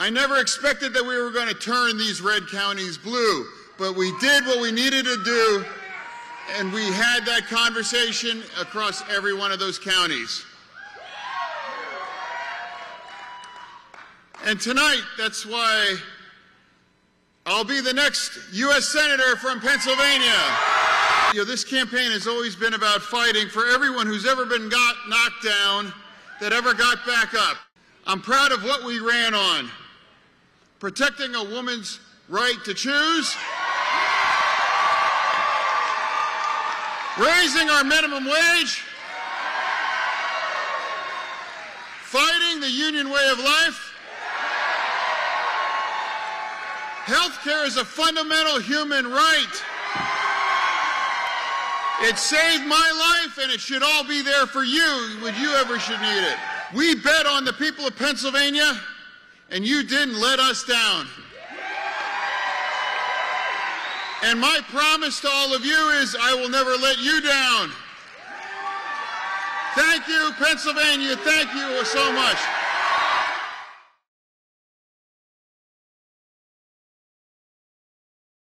I never expected that we were going to turn these red counties blue, but we did what we needed to do, and we had that conversation across every one of those counties. And tonight, that's why I'll be the next U.S. Senator from Pennsylvania. You know, this campaign has always been about fighting for everyone who's ever been got knocked down that ever got back up. I'm proud of what we ran on. Protecting a woman's right to choose. Raising our minimum wage. Fighting the union way of life. Health care is a fundamental human right. It saved my life and it should all be there for you when you ever should need it. We bet on the people of Pennsylvania and you didn't let us down. And my promise to all of you is I will never let you down. Thank you, Pennsylvania. Thank you so much.